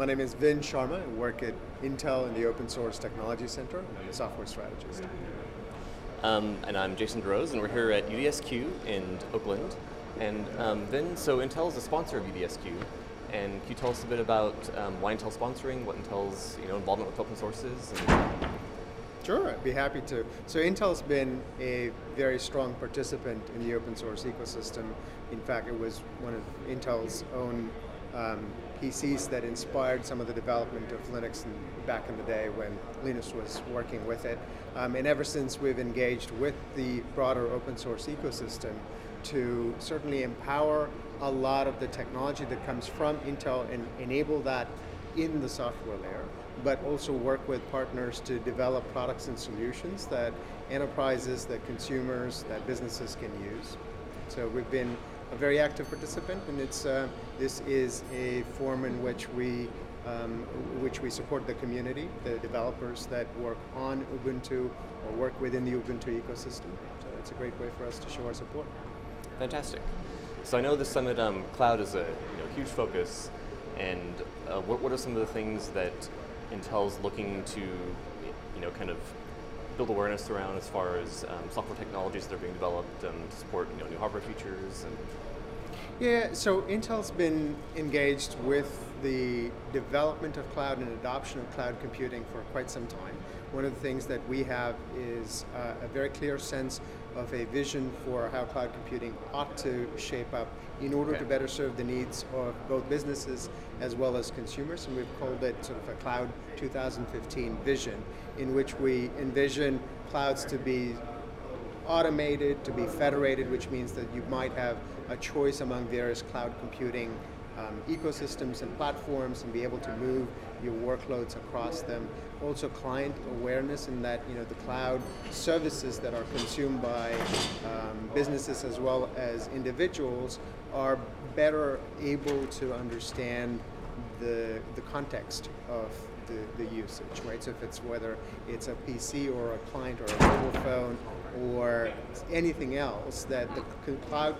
My name is Vin Sharma. I work at Intel in the Open Source Technology Center. and I'm a software strategist. Um, and I'm Jason DeRose, and we're here at UDS-Q in Oakland. And um, Vin, so Intel is a sponsor of UDS-Q, and can you tell us a bit about um, why Intel's sponsoring, what Intel's you know involvement with open sources? Sure, I'd be happy to. So Intel's been a very strong participant in the open source ecosystem. In fact, it was one of Intel's own um, PCs that inspired some of the development of Linux in, back in the day when Linus was working with it. Um, and ever since we've engaged with the broader open source ecosystem to certainly empower a lot of the technology that comes from Intel and enable that in the software layer, but also work with partners to develop products and solutions that enterprises, that consumers, that businesses can use. So we've been a very active participant, and it's uh, this is a form in which we um, which we support the community, the developers that work on Ubuntu or work within the Ubuntu ecosystem. So it's a great way for us to show our support. Fantastic. So I know the summit um, cloud is a you know, huge focus, and uh, what, what are some of the things that Intel's looking to, you know, kind of build awareness around as far as um, software technologies that are being developed um, to support you know, new hardware features and yeah, so Intel's been engaged with the development of cloud and adoption of cloud computing for quite some time. One of the things that we have is uh, a very clear sense of a vision for how cloud computing ought to shape up in order okay. to better serve the needs of both businesses as well as consumers. And we've called it sort of a Cloud 2015 vision, in which we envision clouds to be automated, to be federated, which means that you might have a choice among various cloud computing um, ecosystems and platforms and be able to move your workloads across them. Also client awareness in that you know the cloud services that are consumed by um, businesses as well as individuals are better able to understand the, the context of the, the usage, right? So if it's whether it's a PC or a client or a mobile phone or anything else, that the cloud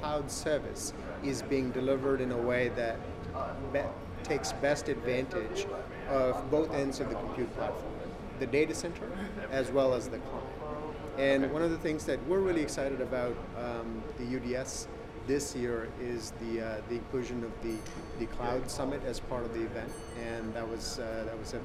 cloud service is being delivered in a way that takes best advantage of both ends of the compute platform, the data center as well as the client. And one of the things that we're really excited about um, the UDS this year is the uh, the inclusion of the the cloud summit as part of the event, and that was uh, that was a,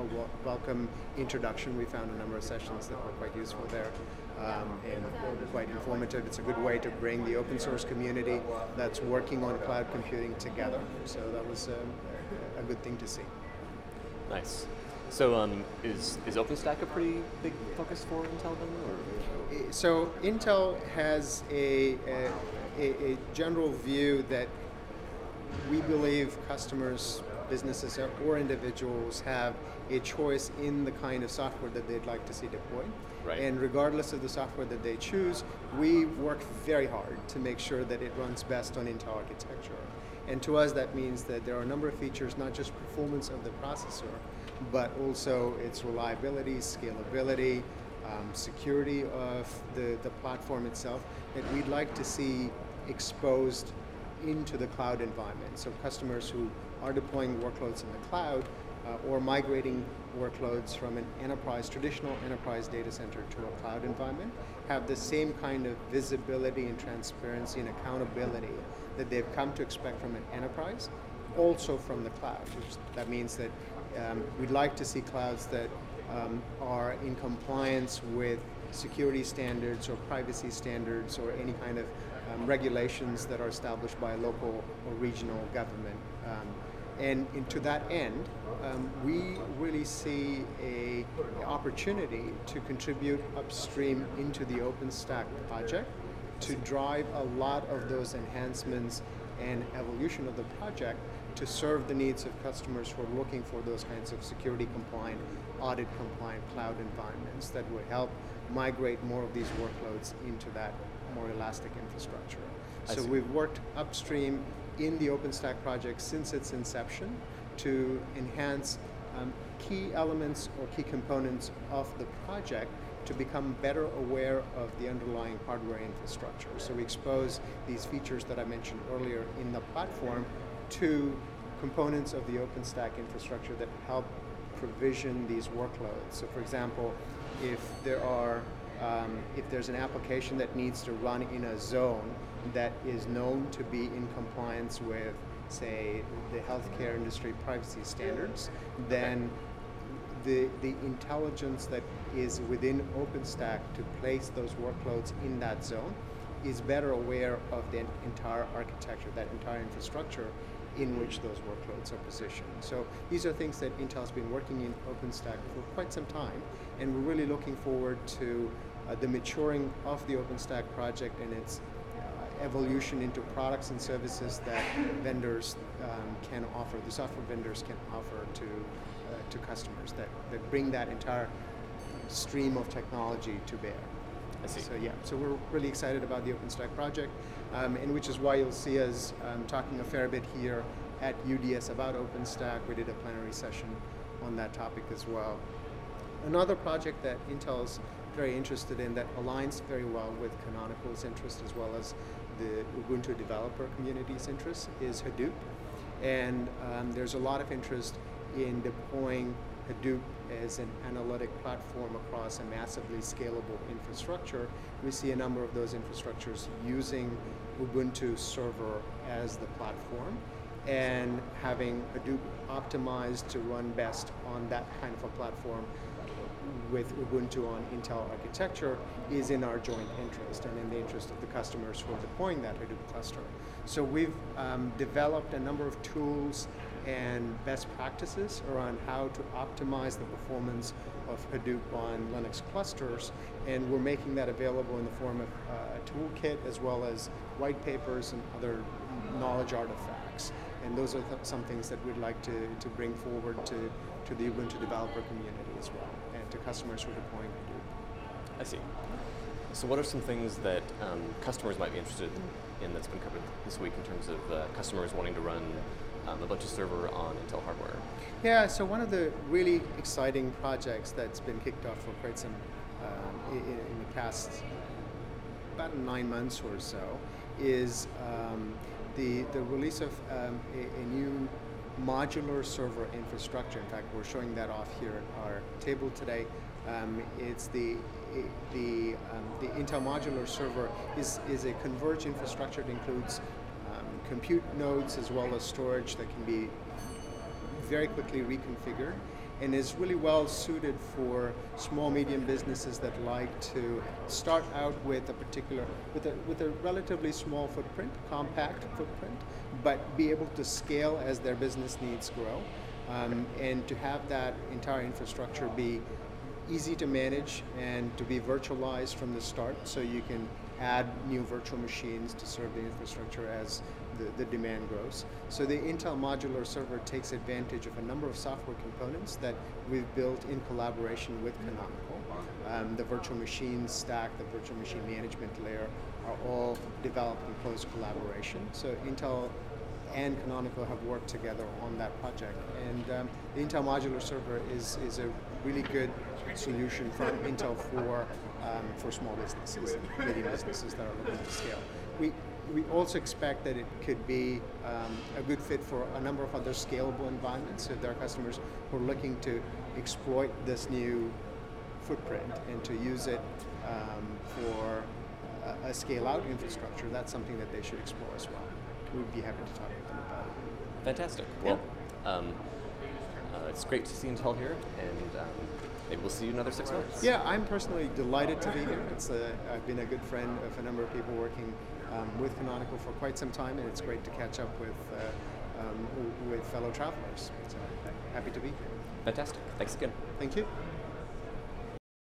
a, welcome introduction. We found a number of sessions that were quite useful there. Um, and quite informative. It's a good way to bring the open source community that's working on cloud computing together. So that was um, a good thing to see. Nice. So um, is, is OpenStack a pretty big focus for Intel then? Or? So Intel has a, a a, a general view that we believe customers, businesses, or individuals have a choice in the kind of software that they'd like to see deployed. Right. And regardless of the software that they choose, we work very hard to make sure that it runs best on Intel architecture. And to us, that means that there are a number of features, not just performance of the processor, but also its reliability, scalability, um, security of the, the platform itself that we'd like to see exposed into the cloud environment. So customers who are deploying workloads in the cloud uh, or migrating workloads from an enterprise, traditional enterprise data center to a cloud environment have the same kind of visibility and transparency and accountability that they've come to expect from an enterprise, also from the cloud. That means that um, we'd like to see clouds that um, are in compliance with security standards or privacy standards or any kind of um, regulations that are established by local or regional government. And, and, to that end, um, we really see a, a, opportunity to contribute upstream into the OpenStack project to drive a lot of those enhancements and evolution of the project to serve the needs of customers who are looking for those kinds of security compliant, audit compliant cloud environments that would help migrate more of these workloads into that more elastic infrastructure. So we've worked upstream in the OpenStack project since its inception to enhance um, key elements or key components of the project to become better aware of the underlying hardware infrastructure. So we expose these features that I mentioned earlier in the platform to components of the OpenStack infrastructure that help provision these workloads. So, for example, if there are um, if there's an application that needs to run in a zone that is known to be in compliance with, say, the healthcare industry privacy standards, then the, the intelligence that is within OpenStack to place those workloads in that zone is better aware of the entire architecture, that entire infrastructure in which those workloads are positioned. So these are things that Intel's been working in OpenStack for quite some time, and we're really looking forward to uh, the maturing of the OpenStack project and its evolution into products and services that vendors um, can offer, the software vendors can offer to, uh, to customers that, that bring that entire stream of technology to bear. I see. So yeah, so we're really excited about the OpenStack project, um, and which is why you'll see us um, talking a fair bit here at UDS about OpenStack. We did a plenary session on that topic as well. Another project that Intel's very interested in that aligns very well with Canonical's interest as well as the Ubuntu developer community's interest is Hadoop. And um, there's a lot of interest in deploying Hadoop as an analytic platform across a massively scalable infrastructure. We see a number of those infrastructures using Ubuntu Server as the platform and having Hadoop optimized to run best on that kind of a platform with Ubuntu on Intel architecture is in our joint interest and in the interest of the customers who are deploying that Hadoop cluster. So we've um, developed a number of tools and best practices around how to optimize the performance of Hadoop on Linux clusters, and we're making that available in the form of uh, a toolkit as well as white papers and other knowledge artifacts. And those are th some things that we'd like to, to bring forward to, to the Ubuntu developer community as well, to customers who are deploying Hadoop. I see. So, what are some things that um, customers might be interested in that's been covered this week in terms of uh, customers wanting to run um, Ubuntu server on Intel hardware? Yeah, so one of the really exciting projects that's been kicked off for quite some um, in, in, the past about nine months or so is um, the the release of um, a, a, new modular server infrastructure. In fact, we're showing that off here at our table today. Um, it's the the um, the Intel modular server is is a converged infrastructure that includes compute nodes as well as storage that can be very quickly reconfigured and is really well suited for small medium businesses that like to start out with a particular with a with a relatively small footprint compact footprint but be able to scale as their business needs grow. Um, and to have that entire infrastructure be easy to manage and to be virtualized from the start so you can add new virtual machines to serve the infrastructure as the, the demand grows. So the Intel modular server takes advantage of a number of software components that we've built in collaboration with Canonical. Um, the virtual machine stack, the virtual machine management layer are all developed in close collaboration. So Intel and Canonical have worked together on that project. And um, the Intel modular server is, is a really good solution from Intel for, um, for small businesses, medium businesses that are looking to scale. We, we also expect that it could be um, a good fit for a number of other scalable environments. So there are customers who are looking to exploit this new footprint and to use it um, for a, a scale-out infrastructure. That's something that they should explore as well. We'd be happy to talk with them about it. Fantastic. Well, um, uh, it's great to see Intel here, and um, maybe we'll see you another six months. Yeah, I'm personally delighted to be here. It's a, I've been a good friend of a number of people working um, with Canonical for quite some time, and it's great to catch up with uh, um, with fellow travelers. So happy to be here. Fantastic. Thanks again. Thank you.